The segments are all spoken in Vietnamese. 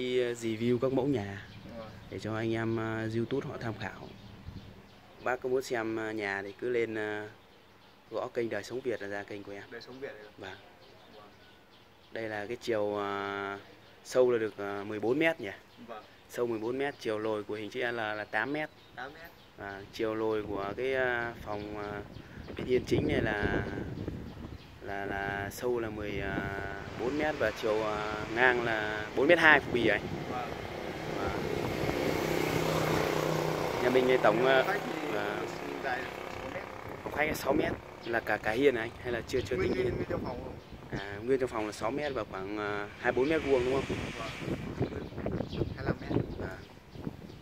đi ờ, review các mẫu nhà để cho anh em ờ, YouTube họ tham khảo. Bác có muốn xem ờ, nhà thì cứ lên gõ kênh Đời Sống Việt là ra kênh của em. Đời sống Việt. Vâng. Vâng. Đây là cái chiều sâu là được ờ, 14 mét nhỉ? Vâng. Sâu 14 mét, chiều lồi của hình chữ L là 8 mét. 8 mét. Và chiều lồi của cái phòng bên hiên chính này là là là sâu là 14 mét và chiều ờ, ngang là 4 mét 2 phụ bì ấy. Nhà mình tổng Khách thì và- dài 4 mét. phòng khách là 6 mét là cả cả hiên này anh hay là chưa chưa tính hiên? nguyên trong phòng không? À, nguyên trong phòng là 6 mét và khoảng ờ, 24 mét vuông đúng không? 25 mét. À,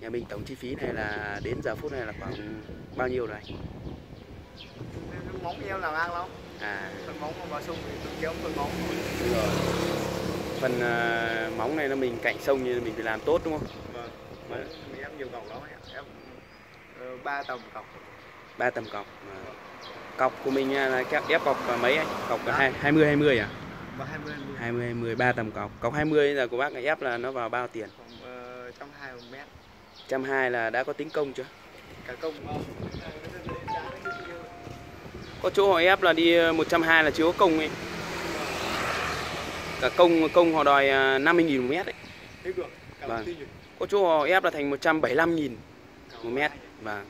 nhà mình tổng chi phí này là đến giờ phút này là khoảng bao nhiêu rồi móng em làm ăn lắm. À, Phần móng mà vào sông thì tôi kéo phần móng. đúng rồi. Phần ờ, móng này là mình cạnh sông như mình phải làm tốt đúng không? Vâng. Móng thì em nhiều cọc lắm. Em ờ, ba tầm cọc. ba tầm cọc Mà cọc của mình là chắc ép cọc là mấy anh cọc là hai hai mươi hai mươi à Và 20 20. hai mươi hai mươi ba tầm cọc cọc 20 là của bác là ép là nó vào bao tiền Khoảng ờ, trong 2 mét. trăm hai là đã có tính công chưa Cả công. Vâng. Có chỗ họ ép là đi 120 là chưa có công ấy cả công công họ đòi à, 50 nghìn một mét ấy Thế được. Cả Vâng. có chỗ họ ép là thành 175 nghìn một mét và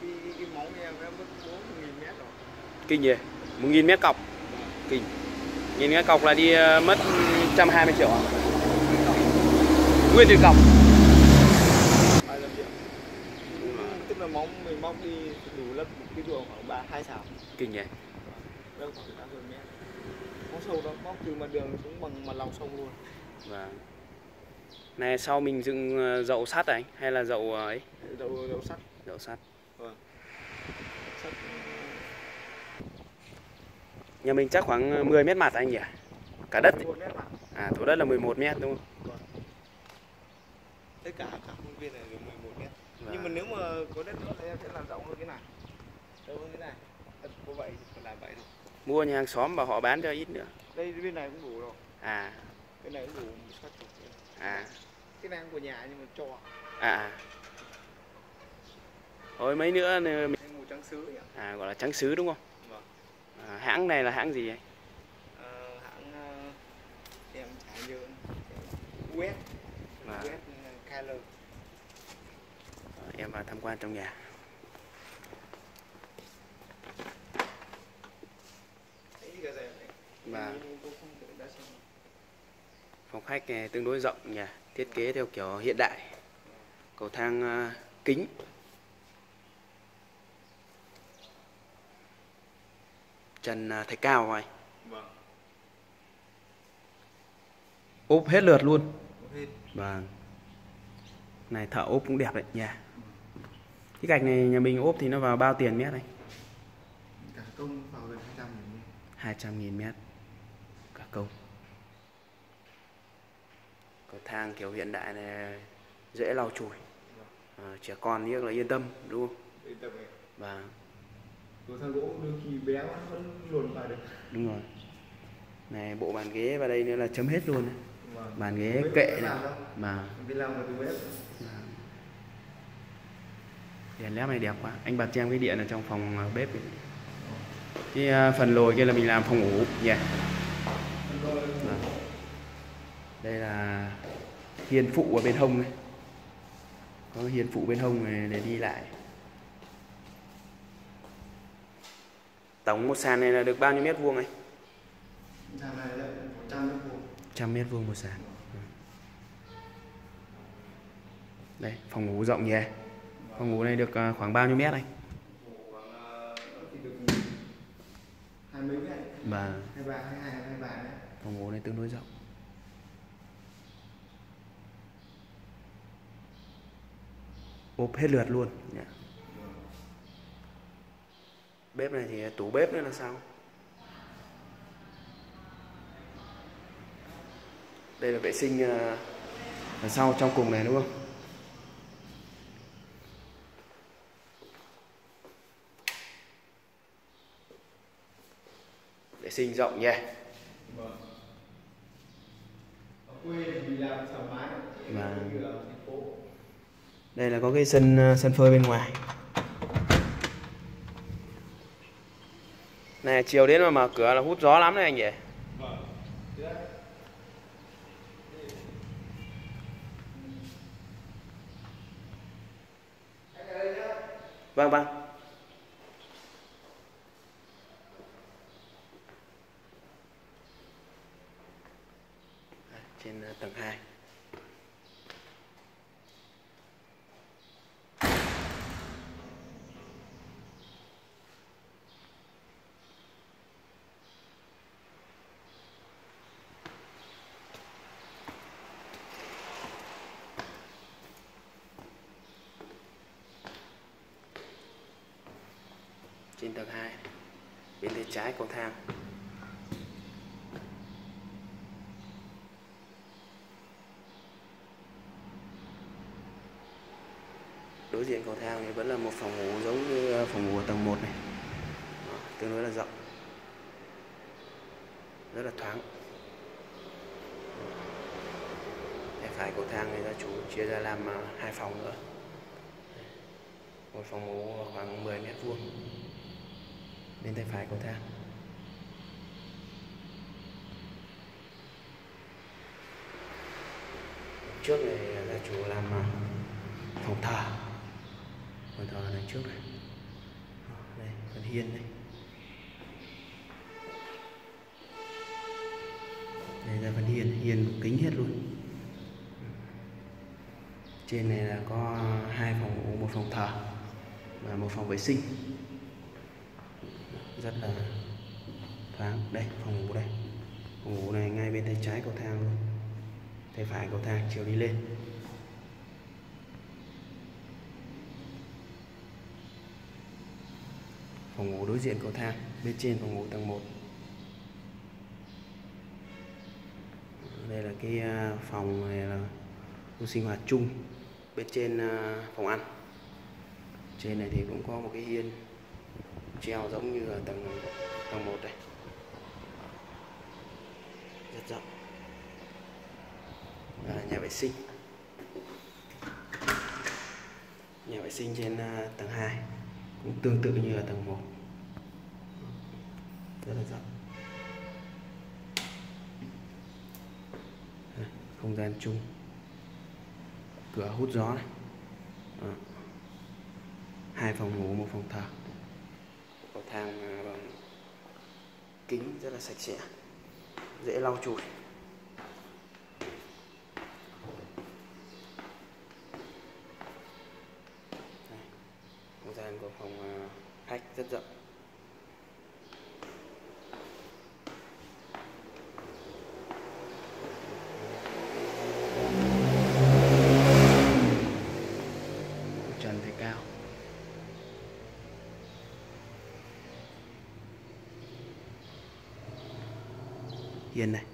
Cái, cái, cái móng em em mất 4 nghìn mét rồi. kinh nhỉ một nghìn mét cọc kinh nghìn mét cọc là đi à, mất 120 triệu à? nguyên tiền cọc 25 triệu. Móng mình móc đi đủ lấp một cái ruộng khoảng 3 2 xào. kinh nhỉ Đâu khoảng 80 mét. Móng sâu đó, móc từ mặt đường xuống bằng mặt lòng sông luôn. Vâng. Này sau mình dựng ờ, dậu sắt anh hay là dậu ờ, ấy, Đầu đầu sắt. dậu sắt. Vâng. Sắt Nhà mình chắc khoảng ờ, 10 mét mặt anh nhỉ? Cả đất ấy. 1 mét mặt. À, thổ đất là 11 mét đúng không? Vâng. Tất cả cả khuôn viên này đều 11 mét. Vâng. Nhưng mà nếu mà có đất nữa thì em sẽ làm rộng hơn cái này. Rộng hơn cái này. Đất có vậy thì phải làm vậy thôi. Mua nhà hàng xóm và họ bán cho ít nữa. Đây bên này cũng đủ rồi. À, Cái này cũng đủ một sắt rồi. à, Cái này của nhà nhưng mà cho. à. à. Rồi mấy nữa nữa mình- màu trắng sứ à gọi là trắng sứ đúng không? Vâng. À, hãng này là hãng gì anh? Ờ, hãng ờ, em chả nhớ West Em vào tham quan trong nhà. Và phòng khách này tương đối rộng nhà, thiết kế theo kiểu hiện đại. Cầu thang ờ, kính. Trần ờ, thạch cao. Vâng. ốp hết lượt luôn vâng này thợ ốp cũng đẹp đấy nha cái gạch này nhà mình ốp thì nó vào bao tiền mét này Cả công vào gần 200 nghìn. 200 nghìn mét cả công cầu thang kiểu hiện đại này dễ lau chùi à, trẻ con tiếc là yên tâm đúng không Yên tâm ấy. vâng Cầu thang gỗ đôi khi béo nó vẫn luồn vào được. đúng rồi này bộ bàn ghế vào đây nữa là chấm hết luôn này. Vâng. bàn ghế kệ này làm đâu. mà Đi làm là từ bếp. Đèn led này đẹp quá anh bật cho em cái điện ở trong phòng ờ, bếp ấy. cái ờ, phần lồi kia là mình làm phòng ngủ nhỉ Vâng. đây là hiên phụ ở bên hông này có hiên phụ bên hông này để đi lại tổng một sàn này là được bao nhiêu mét vuông anh này là 100 mét vuông. trăm mét vuông một sàn Ừ. đây phòng ngủ rộng nhỉ phòng ngủ này được à, khoảng bao nhiêu mét anh? Hai và 23 phòng ngủ này tương đối rộng. Ốp hết lượt luôn. Yeah. bếp này thì tủ bếp nữa là sao? Đây là vệ sinh à, ở sau trong cùng này, đúng không? Sinh rộng nhỉ Vâng. quê thì mình làm thoải mái Và- phố đây là có cái sân ờ, sân phơi bên ngoài. Này chiều đến mà mở cửa là hút gió lắm đấy anh nhỉ. Vâng vâng vâng À, trên ờ, tầng 2 trên tầng 2 bên tay trái cầu thang. Diện cầu thang thì vẫn là một phòng ngủ giống như ờ, phòng ngủ ở tầng 1 này. Đó, tương đối là rộng. Rất là thoáng. Để phải cầu thang thì gia chủ chia ra làm ờ, hai phòng nữa. Một phòng ngủ khoảng 10 mét vuông bên tay phải cầu thang. Trước này gia chủ làm ờ, phòng thờ phòng thờ này trước này. Ờ, đây phần hiên đây. Đây là phần hiên hiên kính hết luôn. Trên này là có hai phòng ngủ, một phòng thờ và một phòng vệ sinh. Rất là thoáng. Đây, phòng ngủ đây. Phòng ngủ này ngay bên tay trái cầu thang luôn. Tay phải cầu thang, chiều đi lên. Phòng ngủ đối diện cầu thang, bên trên phòng ngủ tầng 1 đây là cái à, phòng này là khu sinh hoạt chung bên trên à, phòng ăn. Trên này thì cũng có một cái hiên treo giống như ở tầng tầng 1 đây rất rộng. Và nhà vệ sinh. Nhà vệ sinh trên à, tầng 2 cũng tương tự như ở tầng 1 rất là rộng không gian chung. Cửa hút gió này. Đó. hai phòng ngủ, một phòng thờ. Cầu thang bằng kính rất là sạch sẽ. Dễ lau chùi. Không gian của phòng à, khách rất rộng trần thì cao hiên này